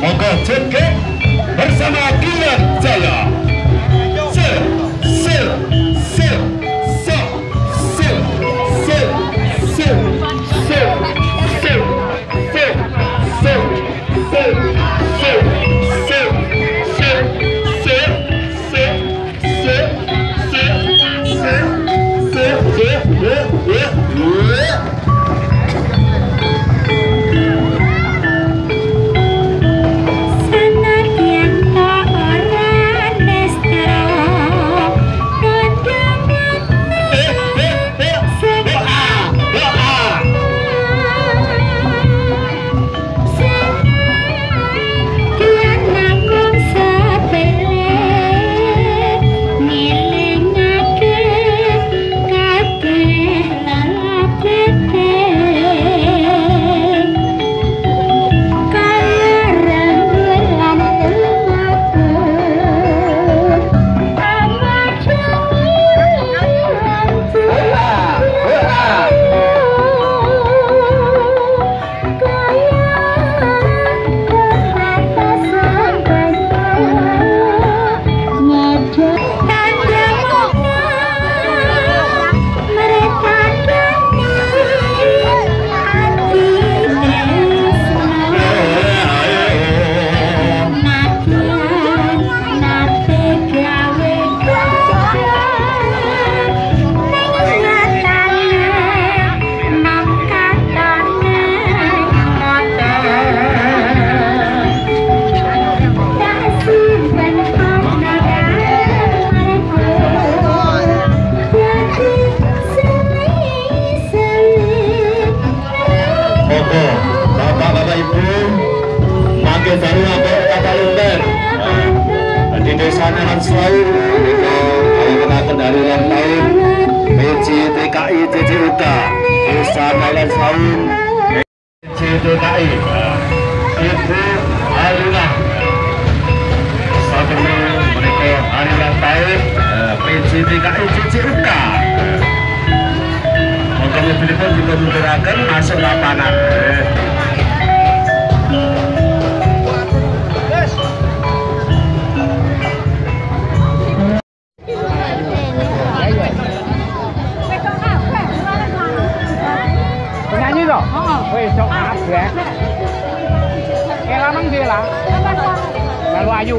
moga joget bersama Kilat Jaya. bapak-bapak ibu pakai baru apa? Kata lumer eh, di desa Naran Selayu kita kendali ulang tahun PCTKI CCUK desa Naran Selayu PCTKI eh, Ibu Haruna sebelum mereka hari ulang tahun eh, PCTKI CCUK Moga-moga pun juga menggerakkan masuk lapangan. Wih, sok maaf ya. Eh, lamang dia lah. Lalu Ayu.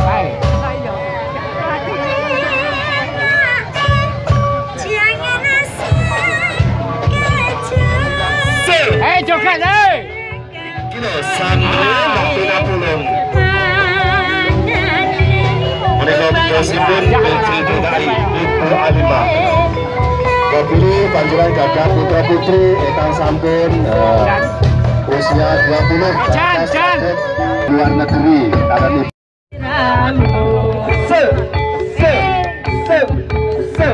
Hai. Eh, joget eh. Kilo Sandri Martina Pulung Mereka bosipun Wakili panjuran gagah putra putri Ekan Sampun eh, usia 20 Jan, Jan. luar negeri. Karena di se se se se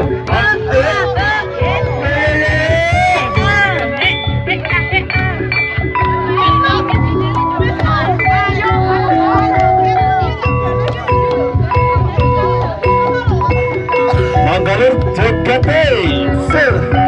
Manggalur JKT se